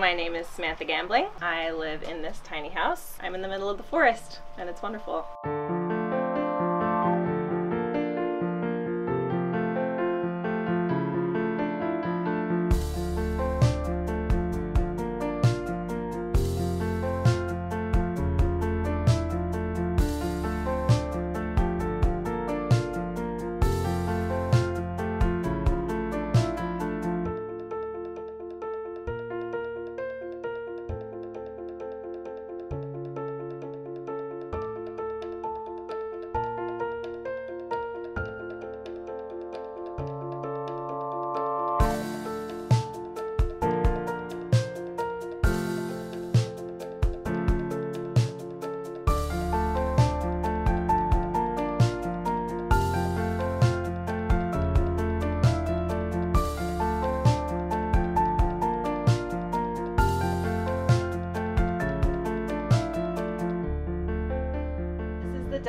My name is Samantha Gambling. I live in this tiny house. I'm in the middle of the forest and it's wonderful.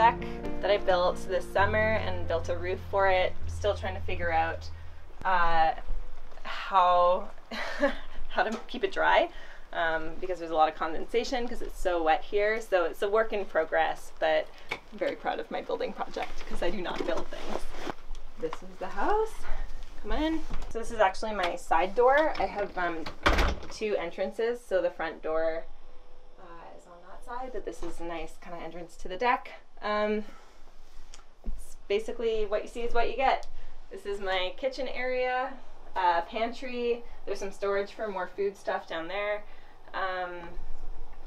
Deck that I built this summer and built a roof for it. Still trying to figure out uh, how how to keep it dry um, because there's a lot of condensation because it's so wet here. So it's a work in progress, but I'm very proud of my building project because I do not build things. This is the house. Come in. So this is actually my side door. I have um, two entrances. So the front door uh, is on that side, but this is a nice kind of entrance to the deck. Um, basically what you see is what you get. This is my kitchen area, uh, pantry. There's some storage for more food stuff down there. Um,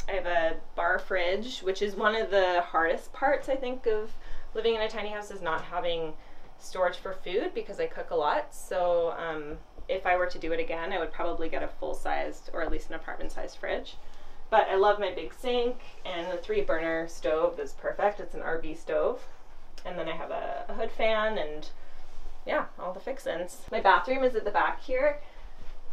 I have a bar fridge, which is one of the hardest parts I think of living in a tiny house is not having storage for food because I cook a lot. So um, if I were to do it again, I would probably get a full sized or at least an apartment sized fridge. But I love my big sink and the three burner stove is perfect. It's an RV stove. And then I have a, a hood fan and yeah, all the fixins. My bathroom is at the back here.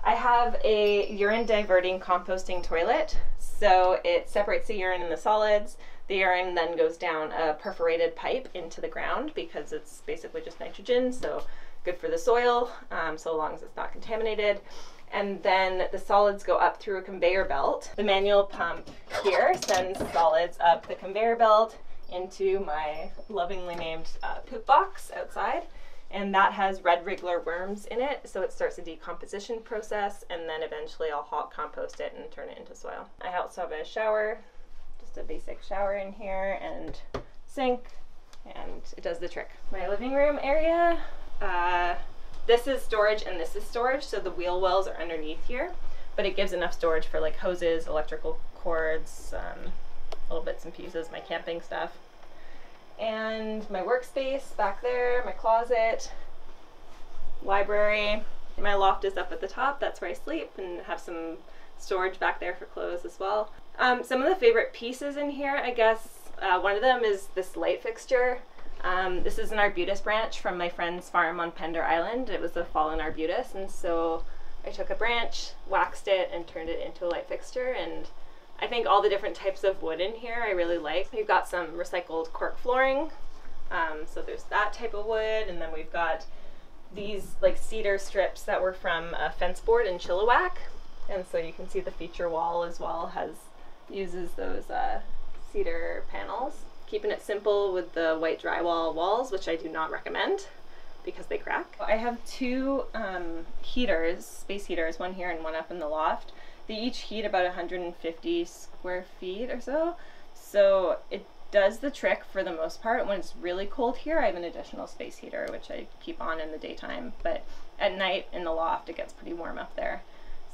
I have a urine diverting composting toilet. So it separates the urine and the solids. The urine then goes down a perforated pipe into the ground because it's basically just nitrogen. So good for the soil, um, so long as it's not contaminated. And then the solids go up through a conveyor belt. The manual pump here sends solids up the conveyor belt into my lovingly named uh, poop box outside and that has red wriggler worms in it so it starts a decomposition process and then eventually I'll hot compost it and turn it into soil. I also have a shower, just a basic shower in here and sink and it does the trick. My living room area, uh, this is storage and this is storage so the wheel wells are underneath here but it gives enough storage for like hoses, electrical cords, um, little bits and pieces, my camping stuff and my workspace back there, my closet, library. My loft is up at the top, that's where I sleep, and have some storage back there for clothes as well. Um, some of the favorite pieces in here, I guess, uh, one of them is this light fixture. Um, this is an arbutus branch from my friend's farm on Pender Island. It was a fallen arbutus, and so I took a branch, waxed it, and turned it into a light fixture, and I think all the different types of wood in here I really like. We've got some recycled cork flooring. Um, so there's that type of wood and then we've got these like cedar strips that were from a fence board in Chilliwack. And so you can see the feature wall as well has uses those uh, cedar panels. Keeping it simple with the white drywall walls, which I do not recommend because they crack. I have two um, heaters, space heaters, one here and one up in the loft. They each heat about 150 square feet or so. So it does the trick for the most part. When it's really cold here, I have an additional space heater, which I keep on in the daytime. But at night in the loft, it gets pretty warm up there.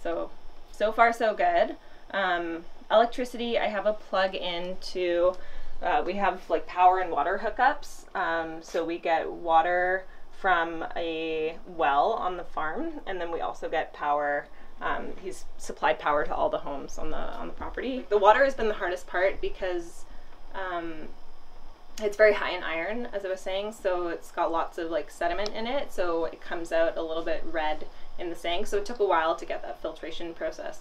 So, so far so good. Um, electricity, I have a plug into, uh, we have like power and water hookups. Um, so we get water from a well on the farm, and then we also get power um, he's supplied power to all the homes on the on the property. The water has been the hardest part because um, it's very high in iron, as I was saying. So it's got lots of like sediment in it, so it comes out a little bit red in the sink. So it took a while to get that filtration process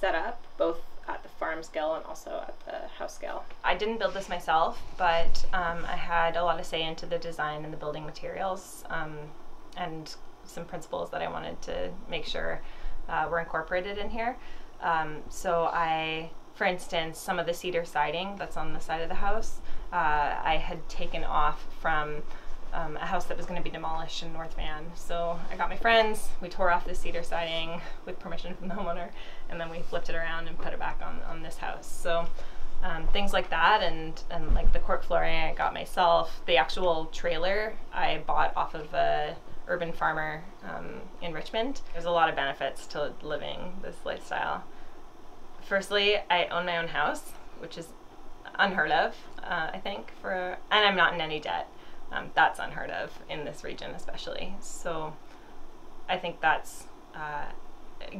set up, both at the farm scale and also at the house scale. I didn't build this myself, but um, I had a lot of say into the design and the building materials um, and some principles that I wanted to make sure uh, were incorporated in here. Um, so I, for instance, some of the cedar siding that's on the side of the house, uh, I had taken off from um, a house that was going to be demolished in North Van. So I got my friends, we tore off the cedar siding with permission from the homeowner, and then we flipped it around and put it back on, on this house. So um, things like that, and, and like the cork flooring I got myself. The actual trailer I bought off of a urban farmer um, in Richmond. There's a lot of benefits to living this lifestyle. Firstly, I own my own house, which is unheard of, uh, I think, for and I'm not in any debt. Um, that's unheard of in this region, especially. So, I think that's uh,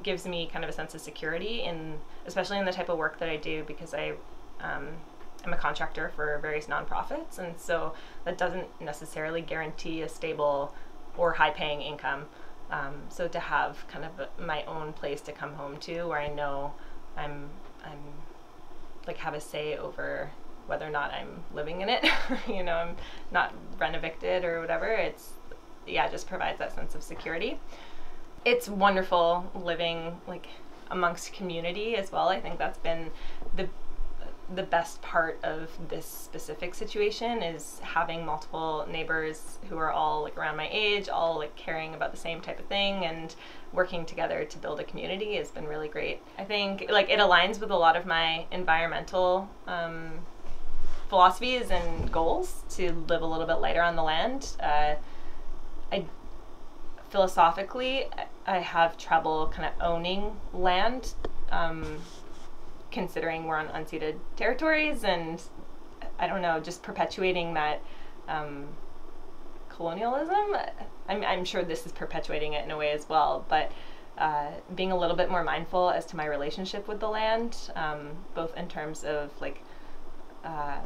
gives me kind of a sense of security in, especially in the type of work that I do, because I um, I'm a contractor for various nonprofits, and so that doesn't necessarily guarantee a stable or high paying income. Um, so to have kind of a, my own place to come home to where I know I'm I'm like have a say over whether or not I'm living in it, you know, I'm not rent evicted or whatever. It's yeah, just provides that sense of security. It's wonderful living like amongst community as well. I think that's been the the best part of this specific situation is having multiple neighbors who are all like around my age, all like caring about the same type of thing and working together to build a community has been really great. I think like it aligns with a lot of my environmental um, philosophies and goals to live a little bit lighter on the land. Uh, I philosophically I have trouble kind of owning land. Um, considering we're on unceded territories and I don't know, just perpetuating that um, colonialism. I'm, I'm sure this is perpetuating it in a way as well, but uh, being a little bit more mindful as to my relationship with the land, um, both in terms of like uh,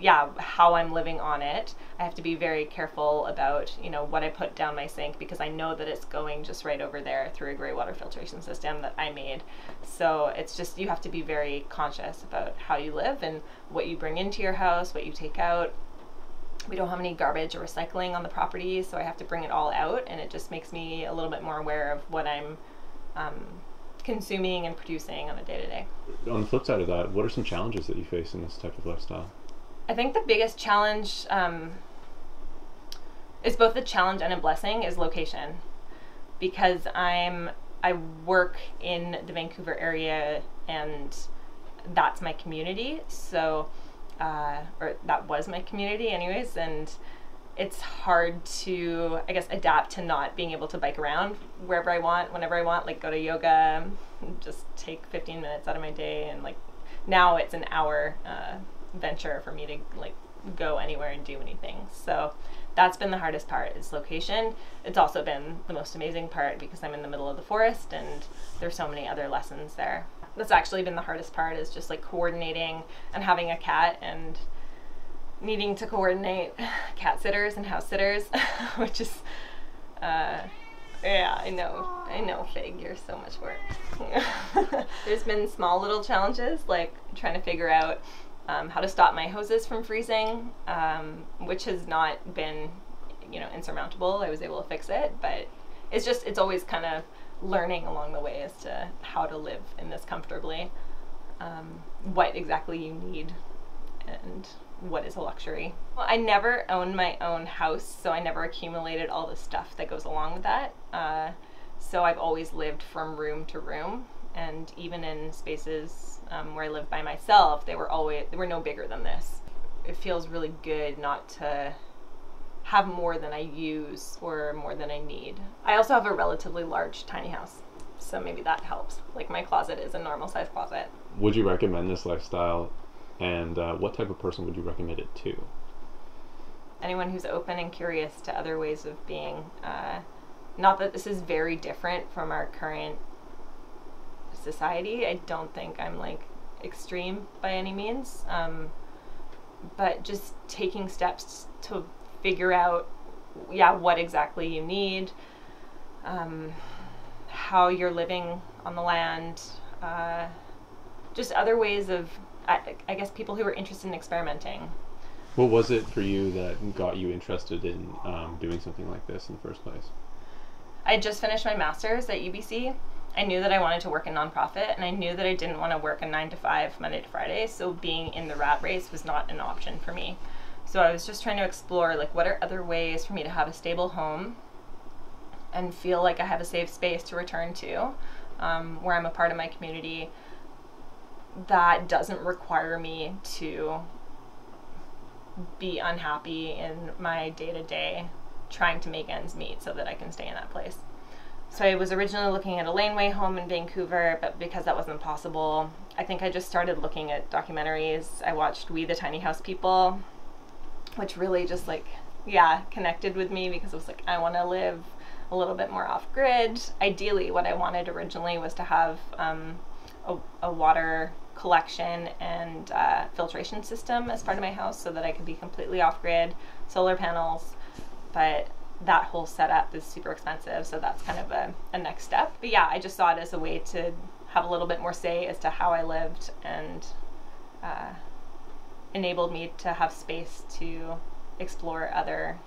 yeah, how I'm living on it. I have to be very careful about, you know, what I put down my sink because I know that it's going just right over there through a gray water filtration system that I made. So it's just, you have to be very conscious about how you live and what you bring into your house, what you take out. We don't have any garbage or recycling on the property, so I have to bring it all out, and it just makes me a little bit more aware of what I'm um, consuming and producing on a day to day. On the flip side of that, what are some challenges that you face in this type of lifestyle? I think the biggest challenge um, is both a challenge and a blessing is location, because I'm I work in the Vancouver area and that's my community. So, uh, or that was my community, anyways, and it's hard to I guess adapt to not being able to bike around wherever I want, whenever I want, like go to yoga, just take 15 minutes out of my day, and like now it's an hour. Uh, venture for me to like go anywhere and do anything. So that's been the hardest part is location. It's also been the most amazing part because I'm in the middle of the forest and there's so many other lessons there. That's actually been the hardest part is just like coordinating and having a cat and needing to coordinate cat sitters and house sitters, which is uh, yeah, I know. I know, Fig, you're so much work. There's been small little challenges like trying to figure out um, how to stop my hoses from freezing, um, which has not been, you know, insurmountable. I was able to fix it, but it's just it's always kind of learning along the way as to how to live in this comfortably, um, what exactly you need, and what is a luxury. Well, I never owned my own house, so I never accumulated all the stuff that goes along with that. Uh, so I've always lived from room to room, and even in spaces um, where I lived by myself, they were always they were no bigger than this. It feels really good not to have more than I use or more than I need. I also have a relatively large tiny house, so maybe that helps. Like my closet is a normal size closet. Would you recommend this lifestyle, and uh, what type of person would you recommend it to? Anyone who's open and curious to other ways of being. Uh, not that this is very different from our current society. I don't think I'm like extreme by any means, um, but just taking steps to figure out, yeah, what exactly you need, um, how you're living on the land, uh, just other ways of, I, I guess, people who are interested in experimenting. What was it for you that got you interested in um, doing something like this in the first place? I just finished my master's at UBC I knew that I wanted to work in nonprofit, and I knew that I didn't want to work a nine to five Monday to Friday. So being in the rat race was not an option for me. So I was just trying to explore like what are other ways for me to have a stable home and feel like I have a safe space to return to, um, where I'm a part of my community that doesn't require me to be unhappy in my day to day trying to make ends meet so that I can stay in that place. So I was originally looking at a laneway home in Vancouver, but because that wasn't possible, I think I just started looking at documentaries. I watched We the Tiny House People, which really just like, yeah, connected with me because it was like, I want to live a little bit more off grid. Ideally, what I wanted originally was to have um, a, a, water collection and uh, filtration system as part of my house so that I could be completely off grid, solar panels. But that whole setup is super expensive, so that's kind of a, a next step. But yeah, I just saw it as a way to have a little bit more say as to how I lived and uh, enabled me to have space to explore other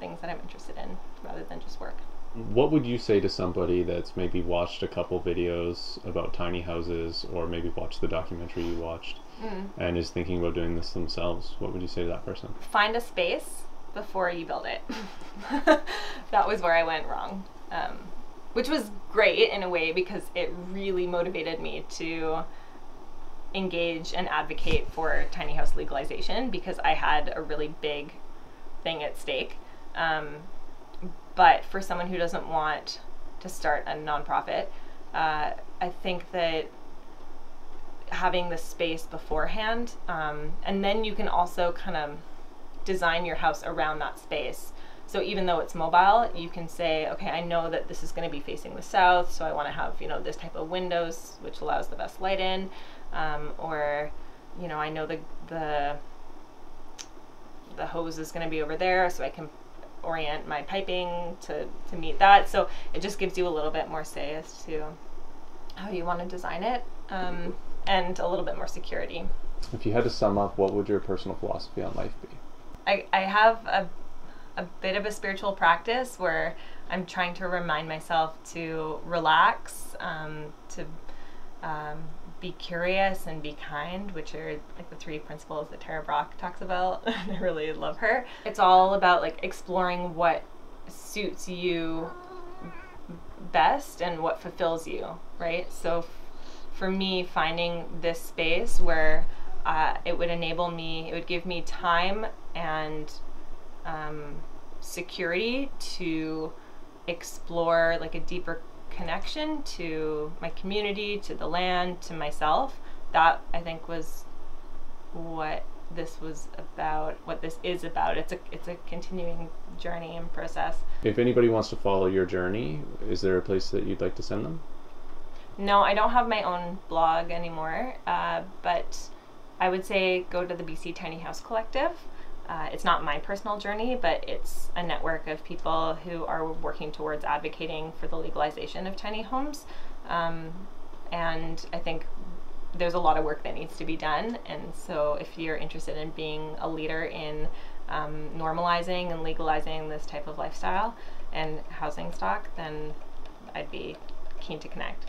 things that I'm interested in rather than just work. What would you say to somebody that's maybe watched a couple videos about tiny houses or maybe watched the documentary you watched mm. and is thinking about doing this themselves? What would you say to that person? Find a space before you build it. that was where I went wrong. Um, which was great in a way because it really motivated me to engage and advocate for tiny house legalization because I had a really big thing at stake. Um, but for someone who doesn't want to start a nonprofit, uh, I think that having the space beforehand, um, and then you can also kind of design your house around that space. So even though it's mobile, you can say, okay, I know that this is going to be facing the south, so I want to have you know this type of windows, which allows the best light in, um, or you know I know the the the hose is going to be over there, so I can orient my piping to, to meet that. So it just gives you a little bit more say as to how you want to design it um, and a little bit more security. If you had to sum up, what would your personal philosophy on life be? I, I have a, a bit of a spiritual practice where I'm trying to remind myself to relax, um, to um, be curious and be kind, which are like the three principles that Tara Brach talks about. and I really love her. It's all about like exploring what suits you best and what fulfills you, right? So f- for me, finding this space where uh, it would enable me, it would give me time and um, security to explore like a deeper connection to my community, to the land, to myself. That I think was what this was about, what this is about. It's a it's a continuing journey and process. If anybody wants to follow your journey, is there a place that you'd like to send them? No, I don't have my own blog anymore, uh, but I would say go to the BC Tiny House Collective. Uh, it's not my personal journey, but it's a network of people who are working towards advocating for the legalization of tiny homes. Um, and I think there's a lot of work that needs to be done. And so, if you're interested in being a leader in um, normalizing and legalizing this type of lifestyle and housing stock, then I'd be keen to connect.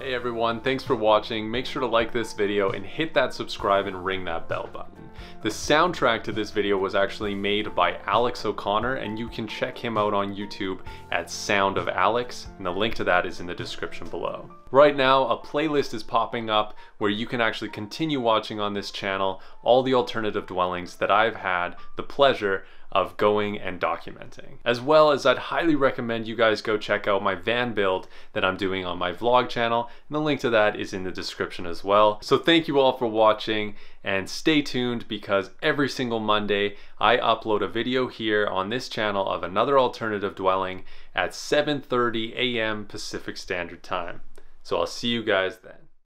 Hey everyone, thanks for watching. Make sure to like this video and hit that subscribe and ring that bell button. The soundtrack to this video was actually made by Alex O'Connor and you can check him out on YouTube at Sound of Alex and the link to that is in the description below. Right now, a playlist is popping up where you can actually continue watching on this channel all the alternative dwellings that I've had the pleasure of going and documenting. As well as I'd highly recommend you guys go check out my van build that I'm doing on my vlog channel, and the link to that is in the description as well. So thank you all for watching, and stay tuned because every single Monday I upload a video here on this channel of another alternative dwelling at 7.30 a.m. Pacific Standard Time. So I'll see you guys then.